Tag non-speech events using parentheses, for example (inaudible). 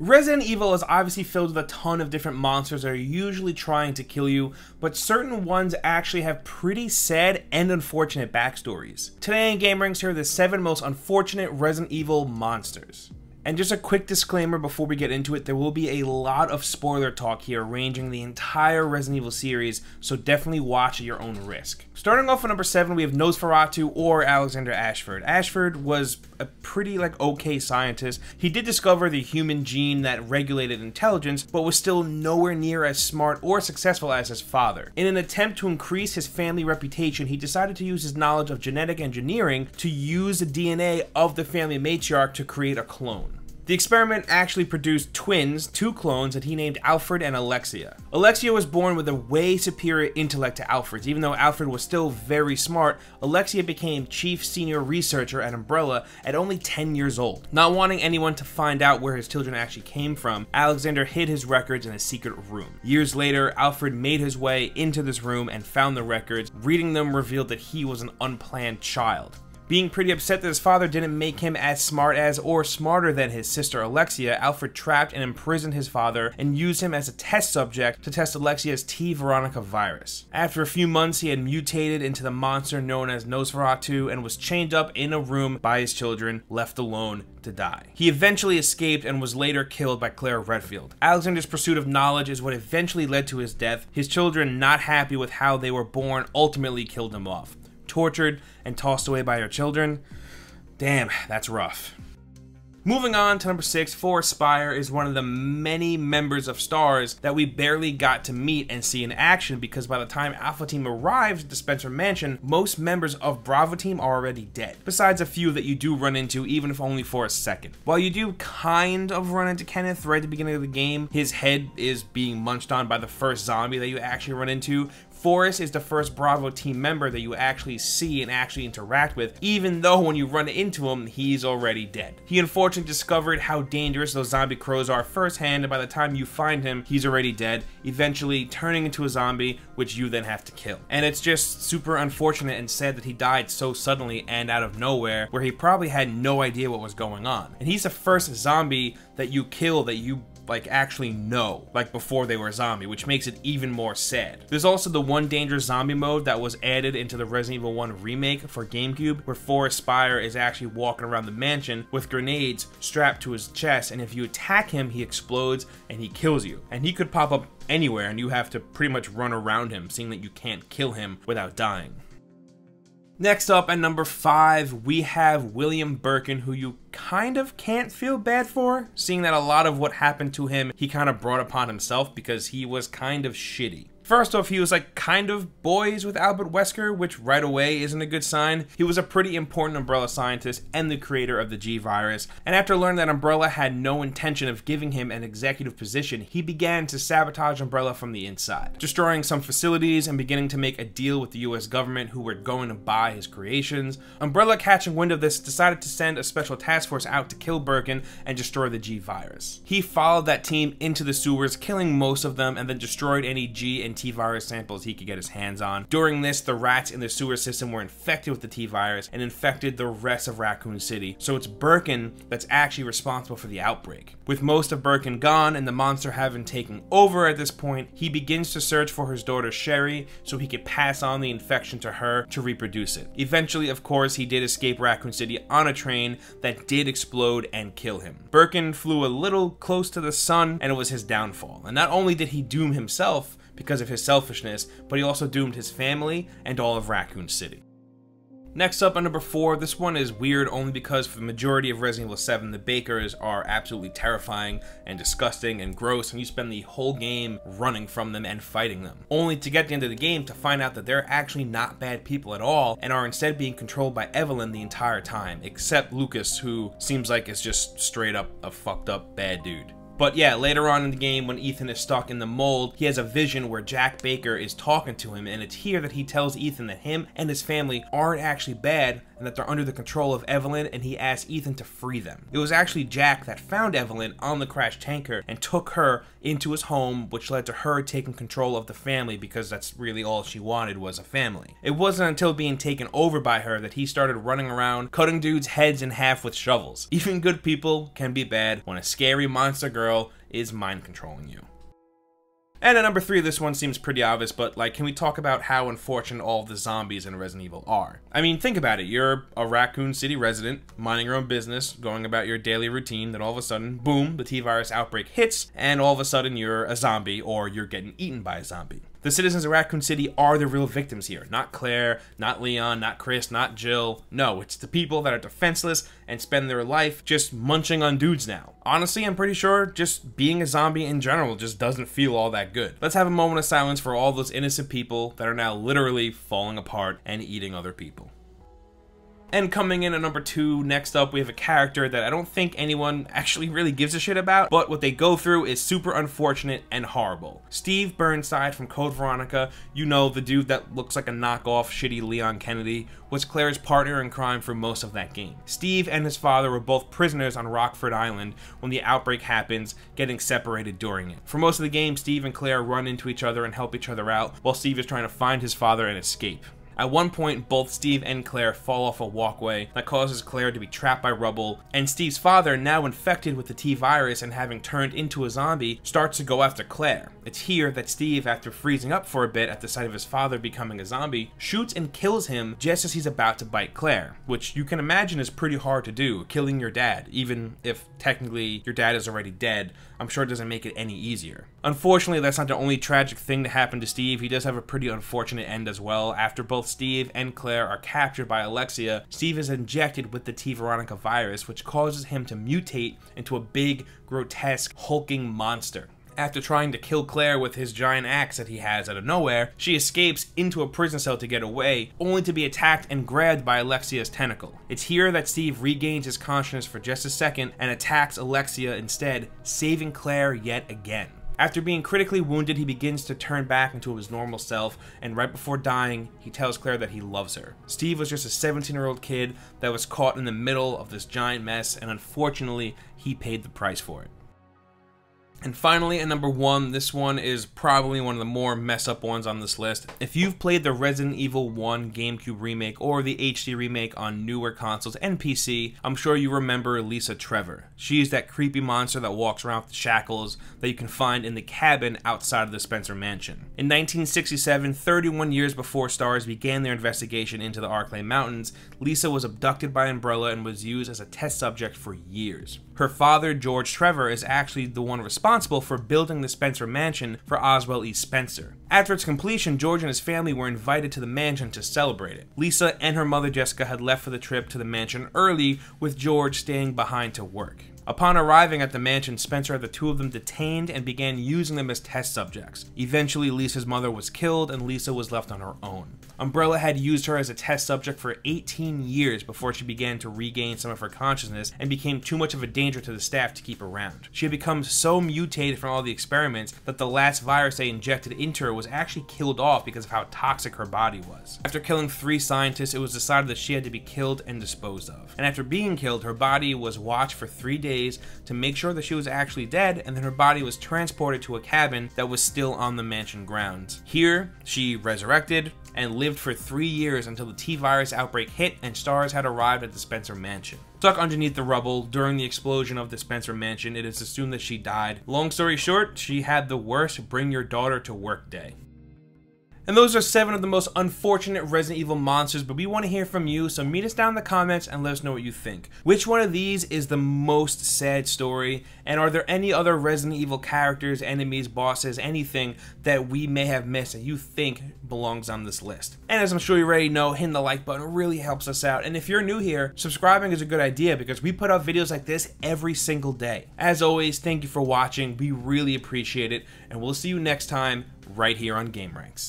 Resident Evil is obviously filled with a ton of different monsters that are usually trying to kill you, but certain ones actually have pretty sad and unfortunate backstories. Today in Gameranx here are the 7 most unfortunate Resident Evil monsters. And just a quick disclaimer before we get into it, there will be a lot of spoiler talk here ranging the entire Resident Evil series, so definitely watch at your own risk. Starting off at number 7, we have Nosferatu or Alexander Ashford. Ashford was a pretty like okay scientist. He did discover the human gene that regulated intelligence, but was still nowhere near as smart or successful as his father. In an attempt to increase his family reputation, he decided to use his knowledge of genetic engineering to use the DNA of the family matriarch to create a clone. The experiment actually produced twins, two clones that he named Alfred and Alexia. Alexia was born with a way superior intellect to Alfred's. Even though Alfred was still very smart, Alexia became chief senior researcher at Umbrella at only 10 years old. Not wanting anyone to find out where his children actually came from, Alexander hid his records in a secret room. Years later, Alfred made his way into this room and found the records. Reading them revealed that he was an unplanned child. Being pretty upset that his father didn't make him as smart as or smarter than his sister Alexia, Alfred trapped and imprisoned his father and used him as a test subject to test Alexia's T. Veronica virus. After a few months, he had mutated into the monster known as Nosferatu and was chained up in a room by his children, left alone to die. He eventually escaped and was later killed by Claire Redfield. Alexander's pursuit of knowledge is what eventually led to his death. His children, not happy with how they were born, ultimately killed him off tortured, and tossed away by her children. Damn, that's rough. Moving on to number six, Forest Speyer is one of the many members of STARS that we barely got to meet and see in action because by the time Alpha Team arrives at the Spencer Mansion, most members of Bravo Team are already dead, besides a few that you do run into even if only for a second. While you do kind of run into Kenneth right at the beginning of the game, his head is being munched on by the first zombie that you actually run into, Forest is the first Bravo team member that you actually see and actually interact with, even though when you run into him, he's already dead. He unfortunately discovered how dangerous those zombie crows are firsthand, and by the time you find him, he's already dead, eventually turning into a zombie, which you then have to kill. And it's just super unfortunate and sad that he died so suddenly and out of nowhere, where he probably had no idea what was going on. And he's the first zombie that you kill that you like actually know, like before they were a zombie, which makes it even more sad. There's also the one dangerous zombie mode that was added into the Resident Evil 1 remake for GameCube, where Forest Speyer is actually walking around the mansion with grenades strapped to his chest, and if you attack him, he explodes and he kills you. And he could pop up anywhere, and you have to pretty much run around him, seeing that you can't kill him without dying. Next up at number five, we have William Birkin, who you kind of can't feel bad for, seeing that a lot of what happened to him he kind of brought upon himself because he was kind of shitty. First off, he was like kind of boys with Albert Wesker, which right away isn't a good sign. He was a pretty important Umbrella scientist and the creator of the G virus, and after learning that Umbrella had no intention of giving him an executive position, he began to sabotage Umbrella from the inside, destroying some facilities and beginning to make a deal with the US government who were going to buy his creations. Umbrella, catching wind of this, decided to send a special task force out to kill Birkin and destroy the G virus. He followed that team into the sewers, killing most of them, and then destroyed any G and T-virus samples he could get his hands on. During this, the rats in the sewer system were infected with the T-virus and infected the rest of Raccoon City. So it's Birkin that's actually responsible for the outbreak. With most of Birkin gone and the monster having taken over at this point, he begins to search for his daughter Sherry so he could pass on the infection to her to reproduce it. Eventually, of course, he did escape Raccoon City on a train that did explode and kill him. Birkin flew a little close to the sun and it was his downfall. And not only did he doom himself, because of his selfishness, but he also doomed his family and all of Raccoon City. Next up, at number 4, this one is weird only because for the majority of Resident Evil 7, the Bakers are absolutely terrifying and disgusting and gross, and you spend the whole game running from them and fighting them. Only to get to the end of the game to find out that they're actually not bad people at all, and are instead being controlled by Evelyn the entire time, except Lucas, who seems like is just straight up a fucked up bad dude. But yeah, later on in the game, when Ethan is stuck in the mold, he has a vision where Jack Baker is talking to him, and it's here that he tells Ethan that him and his family aren't actually bad, and that they're under the control of Evelyn, and he asks Ethan to free them. It was actually Jack that found Evelyn on the crashed tanker and took her into his home, which led to her taking control of the family because that's really all she wanted was a family. It wasn't until being taken over by her that he started running around, cutting dudes' heads in half with shovels. (laughs) Even good people can be bad when a scary monster girl girl is mind controlling you. And at number three, this one seems pretty obvious, but like, can we talk about how unfortunate all the zombies in Resident Evil are? I mean, think about it. You're a Raccoon City resident, minding your own business, going about your daily routine, then all of a sudden, boom, the T-virus outbreak hits, and all of a sudden you're a zombie or you're getting eaten by a zombie. The citizens of Raccoon City are the real victims here. Not Claire, not Leon, not Chris, not Jill. No, it's the people that are defenseless and spend their life just munching on dudes now. Honestly, I'm pretty sure just being a zombie in general just doesn't feel all that good. Let's have a moment of silence for all those innocent people that are now literally falling apart and eating other people. And coming in at number two, next up, we have a character that I don't think anyone actually really gives a shit about, but what they go through is super unfortunate and horrible. Steve Burnside from Code Veronica, you know, the dude that looks like a knockoff shitty Leon Kennedy, was Claire's partner in crime for most of that game. Steve and his father were both prisoners on Rockfort Island when the outbreak happens, getting separated during it. For most of the game, Steve and Claire run into each other and help each other out, while Steve is trying to find his father and escape. At one point, both Steve and Claire fall off a walkway that causes Claire to be trapped by rubble, and Steve's father, now infected with the T-virus and having turned into a zombie, starts to go after Claire. It's here that Steve, after freezing up for a bit at the sight of his father becoming a zombie, shoots and kills him just as he's about to bite Claire, which you can imagine is pretty hard to do, killing your dad, even if technically your dad is already dead. I'm sure it doesn't make it any easier. Unfortunately, that's not the only tragic thing to happen to Steve. He does have a pretty unfortunate end as well. After both Steve and Claire are captured by Alexia, Steve is injected with the T Veronica virus, which causes him to mutate into a big, grotesque, hulking monster. After trying to kill Claire with his giant axe that he has out of nowhere, she escapes into a prison cell to get away, only to be attacked and grabbed by Alexia's tentacle. It's here that Steve regains his consciousness for just a second and attacks Alexia instead, saving Claire yet again. After being critically wounded, he begins to turn back into his normal self, and right before dying, he tells Claire that he loves her. Steve was just a 17 year old kid that was caught in the middle of this giant mess, and unfortunately, he paid the price for it. And finally, at number one, this one is probably one of the more mess up ones on this list. If you've played the Resident Evil 1 GameCube remake or the HD remake on newer consoles and PC, I'm sure you remember Lisa Trevor. She's that creepy monster that walks around with the shackles that you can find in the cabin outside of the Spencer mansion. In 1967, 31 years before STARS began their investigation into the Arklay Mountains, Lisa was abducted by Umbrella and was used as a test subject for years. Her father, George Trevor, is actually the one responsible for building the Spencer mansion for Oswell E. Spencer. After its completion, George and his family were invited to the mansion to celebrate it. Lisa and her mother Jessica had left for the trip to the mansion early, with George staying behind to work. Upon arriving at the mansion, Spencer had the two of them detained and began using them as test subjects. Eventually, Lisa's mother was killed and Lisa was left on her own. Umbrella had used her as a test subject for 18 years before she began to regain some of her consciousness and became too much of a danger to the staff to keep around. She had become so mutated from all the experiments that the last virus they injected into her was actually killed off because of how toxic her body was. After killing three scientists, it was decided that she had to be killed and disposed of. And after being killed, her body was watched for three days days to make sure that she was actually dead, and then her body was transported to a cabin that was still on the mansion grounds. Here, she resurrected and lived for three years until the T-virus outbreak hit and STARS had arrived at the Spencer mansion. Stuck underneath the rubble during the explosion of the Spencer mansion, it is assumed that she died. Long story short, she had the worst bring your daughter to work day. And those are seven of the most unfortunate Resident Evil monsters, but we want to hear from you, so meet us down in the comments and let us know what you think. Which one of these is the most sad story, and are there any other Resident Evil characters, enemies, bosses, anything that we may have missed that you think belongs on this list? And as I'm sure you already know, hitting the like button really helps us out, and if you're new here, subscribing is a good idea because we put out videos like this every single day. As always, thank you for watching, we really appreciate it, and we'll see you next time right here on Gameranx.